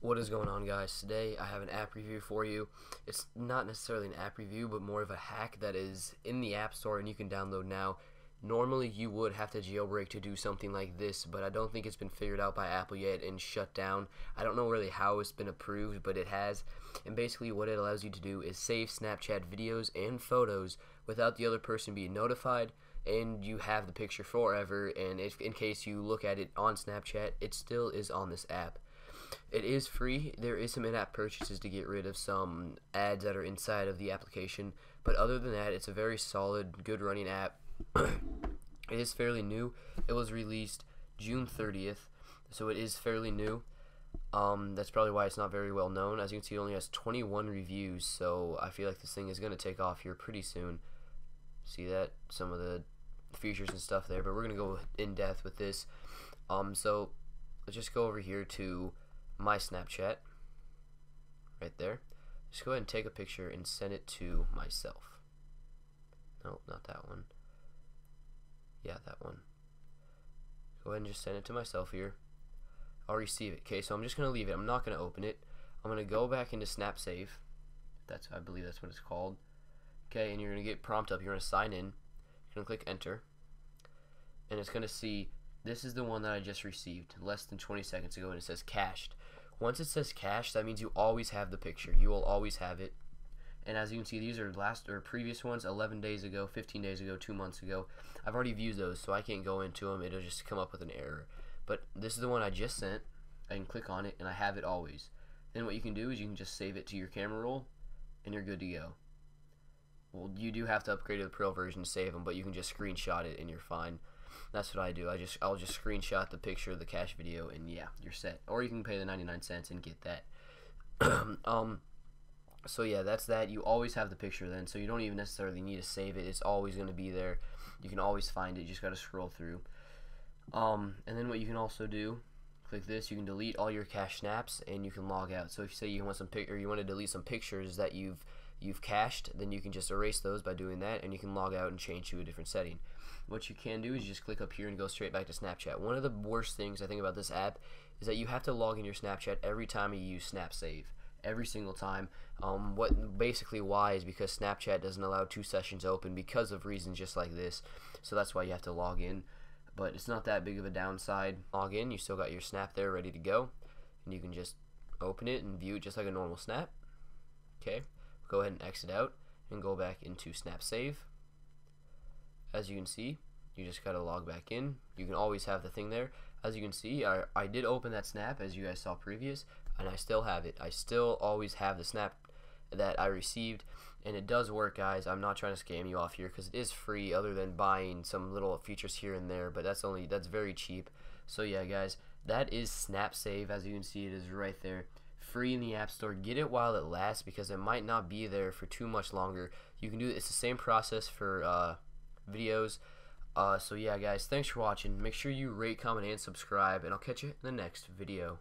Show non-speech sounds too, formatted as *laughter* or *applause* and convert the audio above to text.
What is going on guys? Today I have an app review for you. It's not necessarily an app review but more of a hack that is in the App Store and you can download now. Normally you would have to jailbreak to do something like this but I don't think it's been figured out by Apple yet and shut down. I don't know really how it's been approved but it has and basically what it allows you to do is save Snapchat videos and photos without the other person being notified and you have the picture forever and if in case you look at it on Snapchat it still is on this app. It is free. There is some in-app purchases to get rid of some ads that are inside of the application, but other than that, it's a very solid, good running app. *clears throat* it is fairly new. It was released June 30th, so it is fairly new. Um, that's probably why it's not very well known. As you can see, it only has 21 reviews, so I feel like this thing is going to take off here pretty soon. See that? Some of the features and stuff there, but we're going to go in depth with this. Um, so let's just go over here to my Snapchat right there. Just go ahead and take a picture and send it to myself. No, not that one. Yeah, that one. Go ahead and just send it to myself here. I'll receive it. Okay, so I'm just going to leave it. I'm not going to open it. I'm going to go back into SnapSave. That's I believe that's what it's called. Okay, and you're going to get prompt up. You're going to sign in. You're going to click enter. And it's going to see this is the one that I just received less than 20 seconds ago and it says cached. Once it says cached, that means you always have the picture. You will always have it. And as you can see, these are last or previous ones 11 days ago, 15 days ago, 2 months ago. I've already viewed those, so I can't go into them. It'll just come up with an error. But this is the one I just sent. I can click on it and I have it always. Then what you can do is you can just save it to your camera roll and you're good to go. Well, you do have to upgrade to the Pro version to save them, but you can just screenshot it and you're fine. That's what I do. I just I'll just screenshot the picture of the cache video and yeah, you're set. Or you can pay the 99 cents and get that. *clears throat* um so yeah, that's that. You always have the picture then, so you don't even necessarily need to save it. It's always going to be there. You can always find it. You just got to scroll through. Um and then what you can also do click this you can delete all your cache snaps and you can log out so if you say you want some pic or you want to delete some pictures that you've you've cached then you can just erase those by doing that and you can log out and change to a different setting what you can do is you just click up here and go straight back to Snapchat. One of the worst things I think about this app is that you have to log in your Snapchat every time you use SnapSave. Every single time. Um, what basically why is because Snapchat doesn't allow two sessions open because of reasons just like this. So that's why you have to log in. But it's not that big of a downside. Log in, you still got your snap there ready to go. And you can just open it and view it just like a normal snap. Okay, go ahead and exit out and go back into snap save. As you can see you just gotta log back in. You can always have the thing there. As you can see I, I did open that snap as you guys saw previous and I still have it. I still always have the snap that I received and it does work guys. I'm not trying to scam you off here because it is free other than buying some little features here and there but that's only that's very cheap. So yeah guys that is snap save. As you can see it is right there free in the App Store. Get it while it lasts because it might not be there for too much longer. You can do it's the same process for uh, videos. Uh, so yeah, guys, thanks for watching. Make sure you rate, comment, and subscribe, and I'll catch you in the next video.